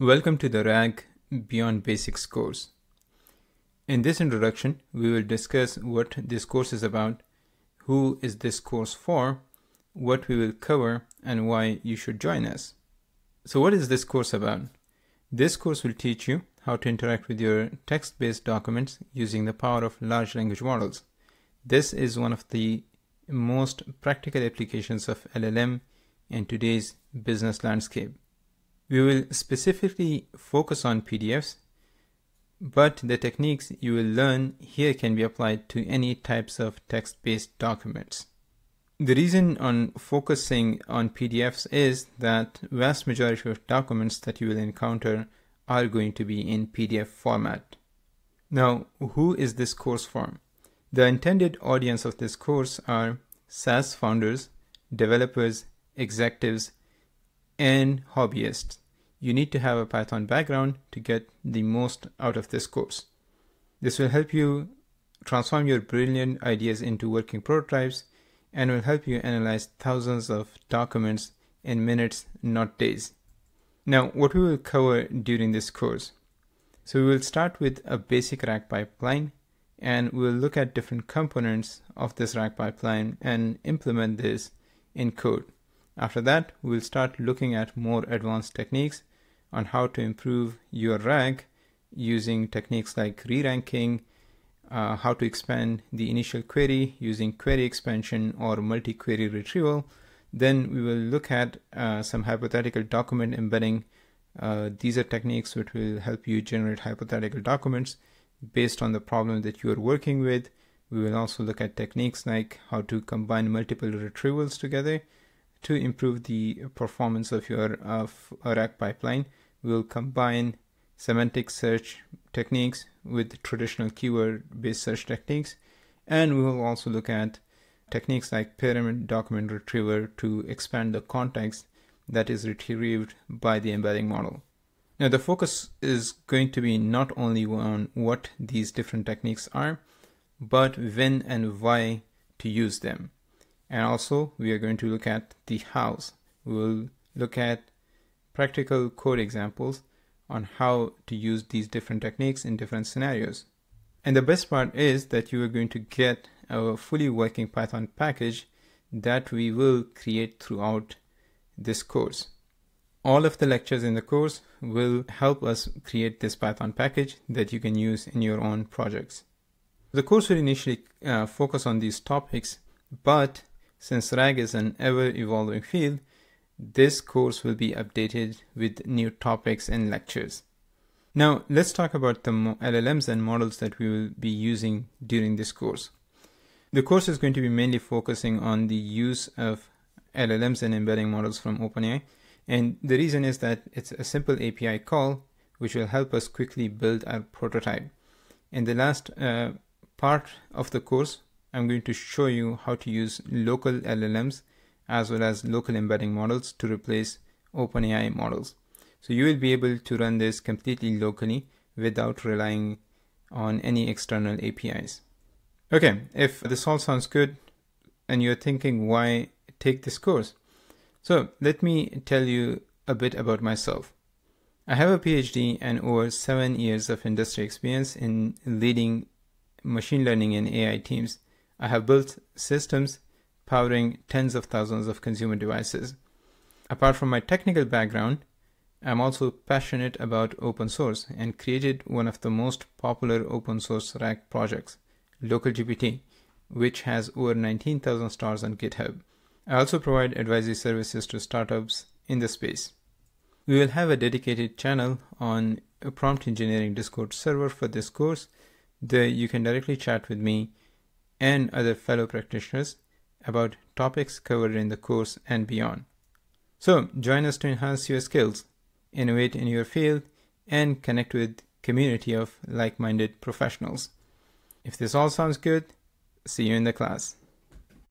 Welcome to the RAG Beyond Basics course. In this introduction, we will discuss what this course is about, who is this course for, what we will cover, and why you should join us. So what is this course about? This course will teach you how to interact with your text-based documents using the power of large language models. This is one of the most practical applications of LLM in today's business landscape. We will specifically focus on PDFs, but the techniques you will learn here can be applied to any types of text-based documents. The reason on focusing on PDFs is that vast majority of documents that you will encounter are going to be in PDF format. Now, who is this course for? The intended audience of this course are SaaS founders, developers, executives, and hobbyists. You need to have a Python background to get the most out of this course. This will help you transform your brilliant ideas into working prototypes and will help you analyze thousands of documents in minutes, not days. Now, what we will cover during this course. So we will start with a basic RAG pipeline and we'll look at different components of this RAG pipeline and implement this in code. After that, we'll start looking at more advanced techniques on how to improve your RAG using techniques like re-ranking, uh, how to expand the initial query using query expansion or multi-query retrieval. Then we will look at uh, some hypothetical document embedding. Uh, these are techniques which will help you generate hypothetical documents based on the problem that you are working with. We will also look at techniques like how to combine multiple retrievals together to improve the performance of your uh, RAG pipeline. We'll combine semantic search techniques with traditional keyword-based search techniques. And we will also look at techniques like parent document retriever to expand the context that is retrieved by the embedding model. Now the focus is going to be not only on what these different techniques are, but when and why to use them. And also we are going to look at the hows. We will look at practical code examples on how to use these different techniques in different scenarios. And the best part is that you are going to get a fully working Python package that we will create throughout this course. All of the lectures in the course will help us create this Python package that you can use in your own projects. The course will initially uh, focus on these topics, but since RAG is an ever evolving field, this course will be updated with new topics and lectures. Now let's talk about the LLMs and models that we will be using during this course. The course is going to be mainly focusing on the use of LLMs and embedding models from OpenAI. And the reason is that it's a simple API call which will help us quickly build our prototype. In the last uh, part of the course, I'm going to show you how to use local LLMs as well as local embedding models to replace OpenAI models. So you will be able to run this completely locally without relying on any external APIs. Okay, if this all sounds good and you're thinking why take this course, so let me tell you a bit about myself. I have a PhD and over seven years of industry experience in leading machine learning and AI teams. I have built systems powering tens of thousands of consumer devices. Apart from my technical background, I'm also passionate about open source and created one of the most popular open source RAG projects, LocalGPT, which has over 19,000 stars on GitHub. I also provide advisory services to startups in the space. We will have a dedicated channel on a prompt engineering Discord server for this course. There you can directly chat with me and other fellow practitioners about topics covered in the course and beyond. So join us to enhance your skills, innovate in your field, and connect with community of like-minded professionals. If this all sounds good, see you in the class.